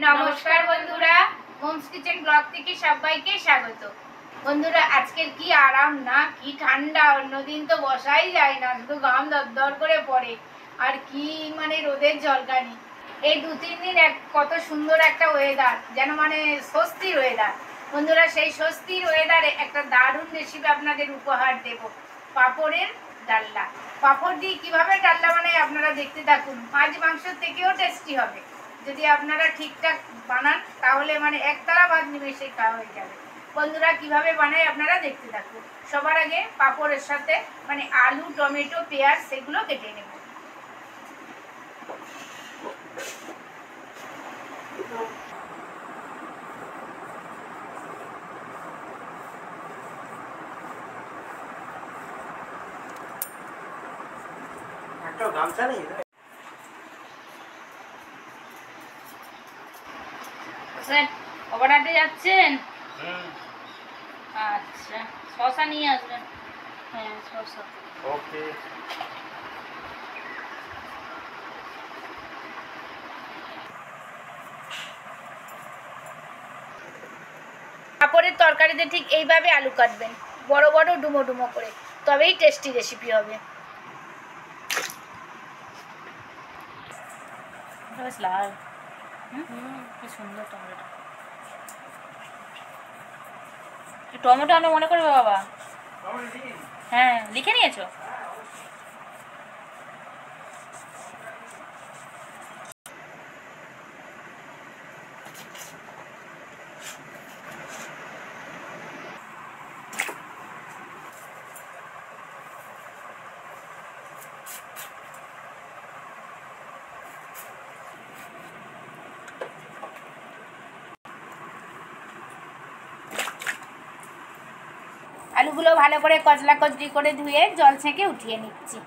নমস্কার বন্ধুরা Holmes kitchen blog থেকে সবাইকে স্বাগত। বন্ধুরা, আজকের কি আরাম না, কি ঠান্ডা? অন্যদিন তো বসাই যায় না, শুধু গাম দরদর করে পড়ে। আর কি মানে রোদের জলকানি। এই দু তিন দিন এক, কত সুন্দর একটা ওয়েদার যেন মানে স্বস্তির ওয়েদার বন্ধুরা, সেই স্বস্তির ওয়েদারে একটা দারুণ রেসিপি আপনাদের উপহার দেব। পাপড়ের ডাল্লা। পাপড় দিয়ে কীভাবে ডাল্লা বানাই আপনারা দেখতে থাকুন। মাছ মাংসের থেকেও টেস্টি হবে। যদি আপনারা ঠিকঠাক বানান, তাহলে মানে একতলা ভাত নিমেষে খাওয়া হয়ে যাবে। বন্ধুরা, কীভাবে বানায় আপনারা দেখতে থাকুন। সবার আগে পাপড়ের সাথে মানে আলু, টমেটো, পেঁয়াজ, সেগুলো কেটে নেব। একটা গামছা নেই? স্যার ওভারহাটে যাচ্ছেন? আচ্ছা শশা নিয়ে আসবেন। হ্যাঁ শশা। ওকে। পাপড়ের তরকারিতে ঠিক এইভাবে আলু কাটবেন। বড় বড় ডুমো ডুমো করে। তবেই টেস্টি রেসিপি হবে। বেশ লাল। হুম। কি সুন্দর টমেটো। টমেটো আমি মনে করবে বাবা? হ্যাঁ লিখে নিয়েছো? আলুগুলো ভালো করে কচলা কচলি করে ধুয়ে জল ছেঁকে উঠিয়ে নিচ্ছি।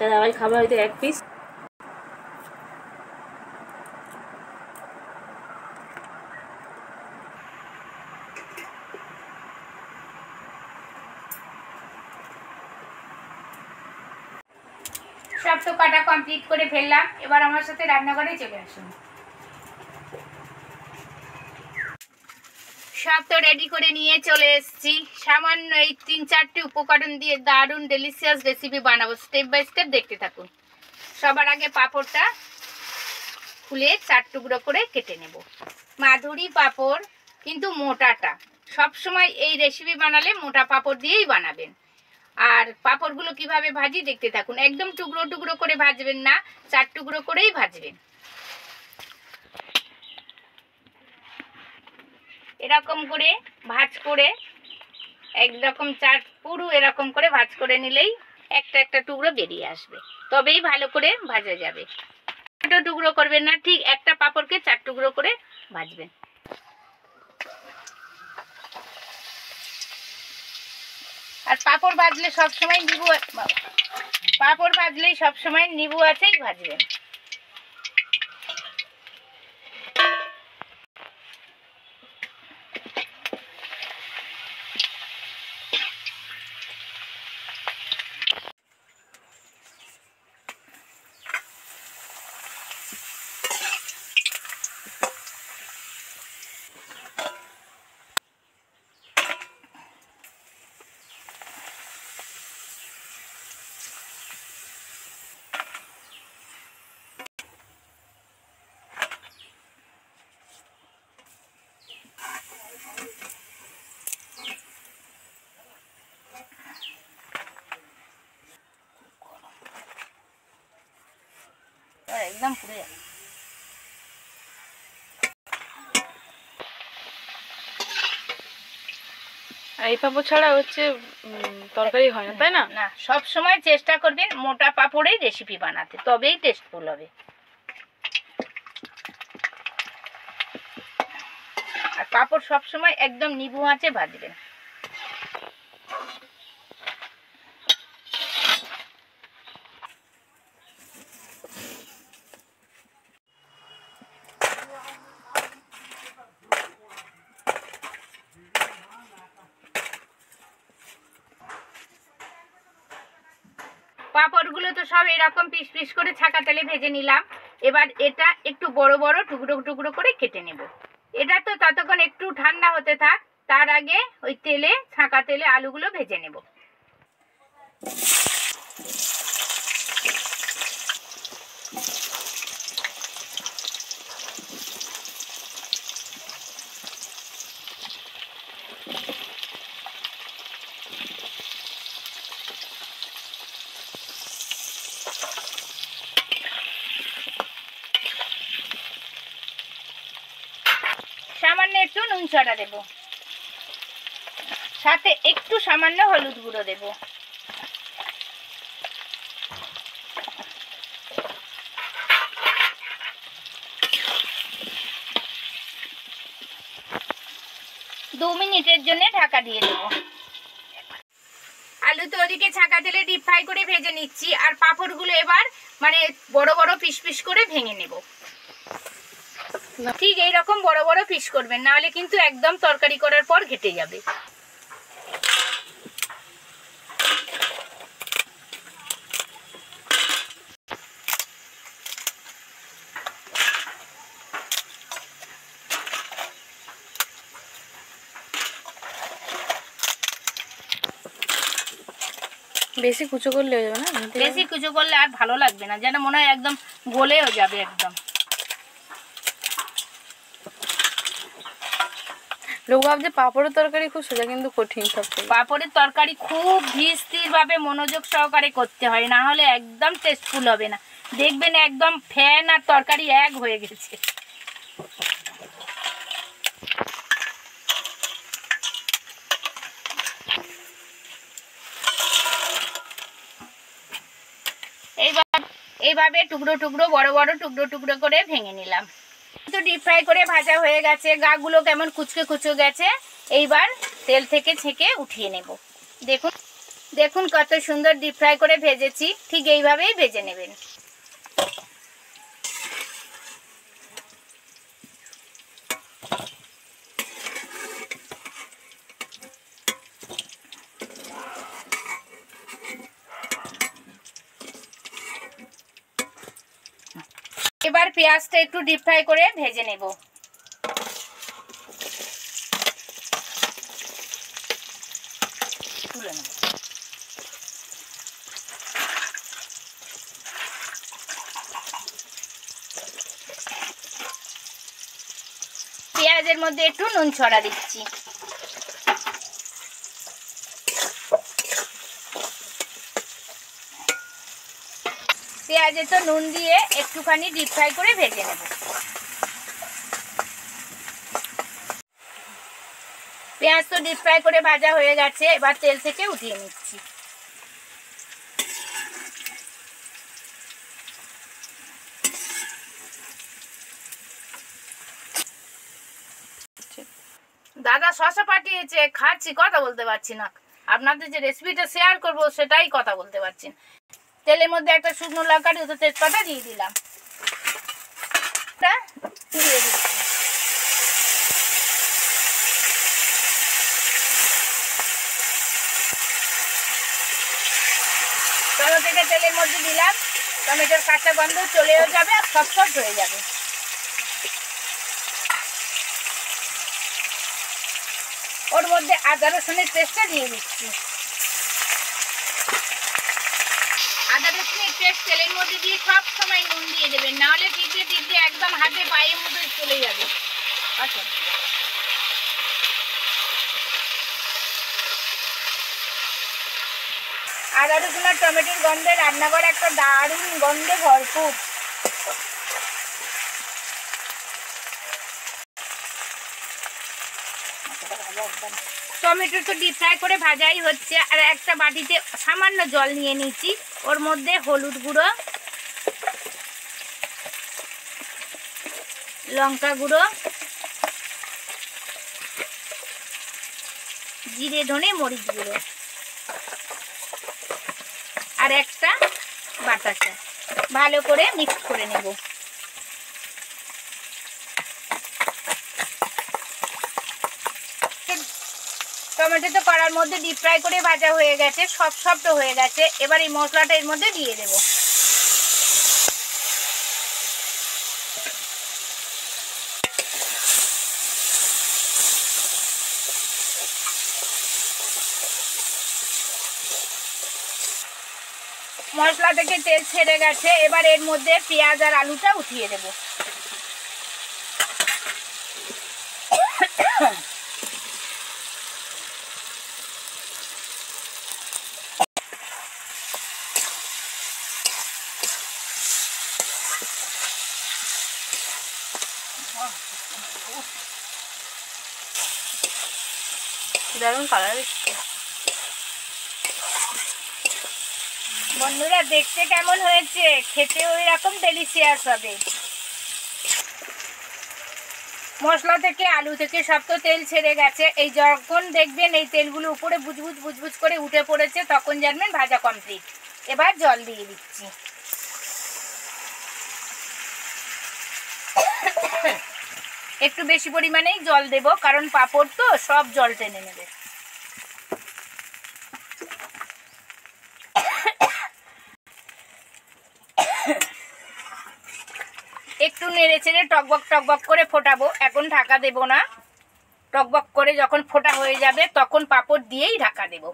দাদাভাই খাবে হয়তো এক পিস সব তো কাটা কমপ্লিট করে ফেললাম। এবার আমার সাথে রান্নাঘরে চলে আসুন। সব তো রেডি করে নিয়ে চলে এসেছি। সামান্য এই তিন চারটি উপকরণ দিয়ে দারুণ ডেলিশিয়াস রেসিপি বানাবো। স্টেপ বাই স্টেপ দেখতে থাকুন। সবার আগে পাঁপড়টা খুলে চার টুকরো করে কেটে নেব। মাধুরী পাঁপড়, কিন্তু মোটাটা। সব সময় এই রেসিপি বানালে মোটা পাঁপড় দিয়েই বানাবেন। আর পাঁপড়গুলো কীভাবে ভাজি দেখতে থাকুন। একদম টুকরো টুকরো করে ভাজবেন না, চার টুকরো করেই ভাজবেন। এরকম করে ভাজ করে, একরকম চার পুরো এরকম করে ভাজ করে নিলেই একটা একটা টুকরো বেরিয়ে আসবে। তবেই ভালো করে ভাজা যাবে। ছোট টুকরো করবেন না, ঠিক একটা পাঁপড়কে চার টুকরো করে ভাজবেন। আর পাঁপড় ভাজলে সবসময় নিবু পাঁপড় ভাজলেই সবসময় নিবু আছেই ভাজবেন আর একদম পুড়ে যাবে এই পাপড় ছাড়া হচ্ছে তরকারি হয় না তাই না? না সব সময় চেষ্টা করবেন মোটা পাঁপড়েই রেসিপি বানাতে তবেই টেস্টফুল হবে। আর পাঁপড় সব সময় একদম নিবু আঁচে ভাজবেন পাঁপড়গুলো তো সব এরকম পিস পিস করে ছাকা তেলে ভেজে নিলাম। এবার এটা একটু বড় বড় টুকরো টুকরো করে কেটে নেব। এটা তো ততক্ষণ একটু ঠান্ডা হতে থাক, তার আগে ওই তেলে, ছাঁকা তেলে আলুগুলো ভেজে নেব সামান্য একটু নুন ছড়া দেব। সাথে একটু সামান্য হলুদ গুঁড়ো দেব। দু মিনিটের জন্য ঢাকা দিয়ে দেব। আলু তো ওদিকে ছাকা তেলে ডিপ ফ্রাই করে ভেজে নিচ্ছি, আর পাঁপড়গুলো এবার মানে বড় বড় পিস পিস করে ভেঙে নেব। ঠিক এইরকম বড় বড় পিস করবেন নাহলে কিন্তু একদম তরকারি করার পর ঘেটে যাবে। বেশি কুচো করলে হয়ে যাবে না? বেশি কিছু করলে আর ভালো লাগবে না যেন মনে হয় একদম গলেও যাবে একদম। লোক ভাবছে পাঁপড়ের তরকারি খুব সোজা, কিন্তু কঠিন সব। পাঁপড়ের তরকারি খুব ধীর ভাবে মনোযোগ সহকারে করতে হয়, না হলে একদম টেস্টফুল হবে না। দেখবেন একদম ফ্যান আর তরকারি এক হয়ে গেছে। এইভাবে টুকরো টুকরো, বড় বড় টুকরো টুকরো করে ভেঙে নিলাম। তো ডিপ ফ্রাই করে ভাজা হয়ে গেছে। গাগুলো কেমন কুচকে কুচকে গেছে, এইবার তেল থেকে ছেঁকে উঠিয়ে নেব। দেখুন দেখুন কত সুন্দর ডিপ ফ্রাই করে ভেজেছি, ঠিক এইভাবেই ভেজে নেবেন এবার পেঁয়াজটা একটু ডিপ ফ্রাই করে ভেজে নেব। তুলে নেব। পেঁয়াজের মধ্যে একটু নুন ছড়া দিচ্ছি। পেঁয়াজে তো নুন দিয়ে একটুখানি ডিপ ফ্রাই করে ভেজে নেব। পেঁয়াজ তো ডিপ ফ্রাই করে ভাজা হয়ে গেছে, এবার তেল থেকে উঠিয়ে নিচ্ছি। দাদা শশা পাঠিয়েছে, খাচ্ছি, কথা বলতে পারছি না। আপনাদের যে রেসিপিটা শেয়ার করব, সেটাই কথা বলতে পারছি। তেলের মধ্যে একটা শুকনো লঙ্কা দুটো তেজপাতা দিয়ে দিলাম। দিয়ে দিচ্ছি। তেলের মধ্যে দিলাম। টমেটোর কাঁচা গন্ধ চলেও যাবে আর সব হয়ে যাবে। ওর মধ্যে আদা রসুনের পেস্টটা দিয়ে দিচ্ছি আদা রসুনের পেস্ট তেলের মধ্যে দিয়ে সব সময় নুন দিয়ে দেবেন। নাহলে টিপতে টিপতে একদম হাতে পায়ের মধ্যে চলে যাবে। আচ্ছা। আদা রসুন আর টমেটোর গন্ধে রান্নাঘর একটা দারুণ গন্ধে ভরপুর। টমেটো তো ডিপ ফ্রাই করে ভাজাই হচ্ছে। আর একটা বাটিতে সামান্য জল নিয়ে নিচ্ছি ওর মধ্যে হলুদ গুঁড়ো, লঙ্কা গুঁড়ো, জিরে, ধনে, মরিচ গুঁড়ো আর একটা বাতাসা ভালো করে মিক্স করে নেব। টমেটো তো কড়ার মধ্যে ডিপ ফ্রাই করে ভাজা হয়ে গেছে, সব সফট হয়ে গেছে। এবার এই মশলাটা এর মধ্যে দিয়ে দেব। মশলা থেকে তেল ছেড়ে গেছে, এবার এর মধ্যে পেঁয়াজ আর আলুটা উঠিয়ে দেবো। কালার এসছে। বন্ধুরা, দেখতে কেমন হয়েছে? খেতে ওই রকম ডেলিশিয়াস হবে। মশলা থেকে আলু থেকে সব তো তেল ছেড়ে গেছে। এই যখন দেখবেন এই তেলগুলো উপরে বুজবুজ বুজবুজ করে উঠে পড়েছে, তখন জানবেন ভাজা কমপ্লিট এবার জল দিয়ে দিচ্ছি। একটু বেশি পরিমাণেই জল দেব, কারণ পাপড় তো সব জল টেনে নেবে। একটু নেড়ে চেড়ে টকবক টকবক করে ফোটাবো, এখন ঢাকা দেব না। টকবক করে যখন ফোটা হয়ে যাবে, তখন পাপড় দিয়েই ঢাকা দেব।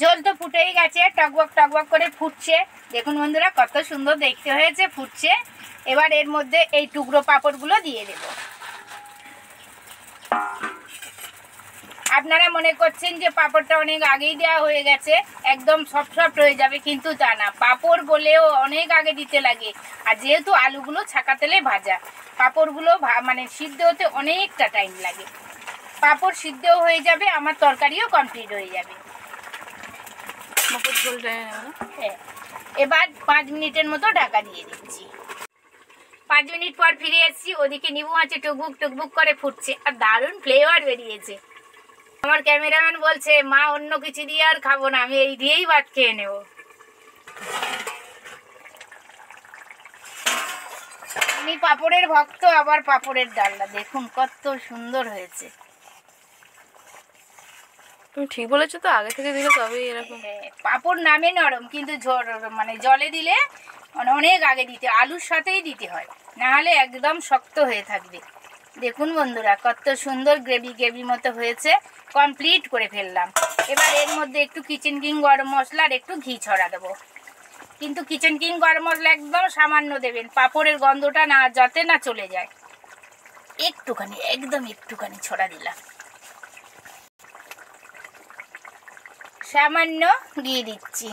জল তো ফুটেই গেছে, টকবক টকবক করে ফুটছে। দেখুন বন্ধুরা, কত সুন্দর দেখতে হয়েছে, ফুটছে। এবার এর মধ্যে এই টুকরো পাঁপড়গুলো দিয়ে দেব। আপনারা মনে করছেন যে পাঁপড়টা অনেক আগেই দেওয়া হয়ে গেছে একদম সফট সফট হয়ে যাবে কিন্তু তা না। পাঁপড় বলেও অনেক আগে দিতে লাগে আর যেহেতু আলুগুলো ছাকা তেলে ভাজা পাঁপড়গুলো মানে সিদ্ধ হতে অনেকটা টাইম লাগে। পাঁপড় সিদ্ধও হয়ে যাবে আমার তরকারিও কমপ্লিট হয়ে যাবে। হ্যাঁ। এবার পাঁচ মিনিটের মতো ঢাকা দিয়ে দিচ্ছি। পাঁচ মিনিট পর ফিরে এসেছি ওদিকে নিবু মাছে টুকবুক টুকবুক করে ফুটছে আর দারুণ ফ্লেভার বেরিয়েছে। আমার ক্যামেরাম্যান বলছে মা অন্য কিছু দিয়ে আর খাব না আমি এই দিয়েই ভাত খেয়ে নেব। আমি পাপড়ের ভক্ত আবার পাপড়ের ডালনা দেখুন কত সুন্দর হয়েছে। তুমি ঠিক বলেছ তো আগে থেকে দিলে তবেই এরকম। পাপড় নামে নরম কিন্তু ঝড়- মানে জলে দিলে মানে অনেক আগে দিতে, আলুর সাথেই দিতে হয়। না হলে একদম শক্ত হয়ে থাকবে। দেখুন বন্ধুরা, কত সুন্দর গ্রেভি গ্রেভি মতো হয়েছে। কমপ্লিট করে ফেললাম। এবার এর মধ্যে একটু কিচেন কিং গরম মশলা আর একটু ঘি ছড়া দেবো। কিন্তু কিচেন কিং গরম মশলা একদম সামান্য দেবেন। পাঁপড়ের গন্ধটা না, যাতে না চলে যায়। একটুখানি, একদম একটুখানি ছড়া দিলাম। সামান্য দিয়ে দিচ্ছি।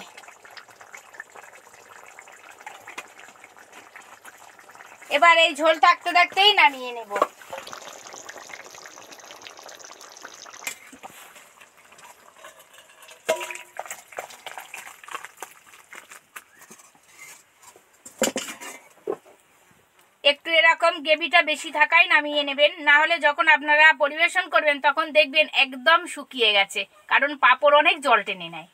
এবার এই ঝোল থাকতে থাকতেই নামিয়ে নেব। একটু এরকম গ্রেভিটা বেশি থাকাই নামিয়ে নেবেন, না হলে যখন আপনারা পরিবেশন করবেন তখন দেখবেন একদম শুকিয়ে গেছে, কারণ পাঁপড় অনেক জল টেনে নেয়।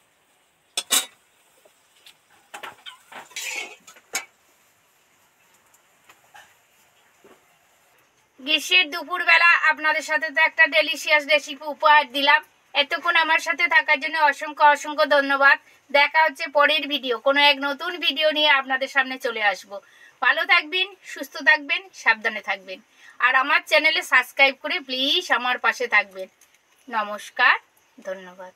গ্রীষ্মের দুপুরবেলা আপনাদের সাথে তো একটা ডেলিশিয়াস রেসিপি উপহার দিলাম। এতক্ষণ আমার সাথে থাকার জন্য অসংখ্য অসংখ্য ধন্যবাদ। দেখা হচ্ছে পরের ভিডিও কোনো এক নতুন ভিডিও নিয়ে আপনাদের সামনে চলে আসব। ভালো থাকবেন, সুস্থ থাকবেন, সাবধানে থাকবেন। আর আমার চ্যানেলে সাবস্ক্রাইব করে প্লিজ আমার পাশে থাকবেন। নমস্কার, ধন্যবাদ।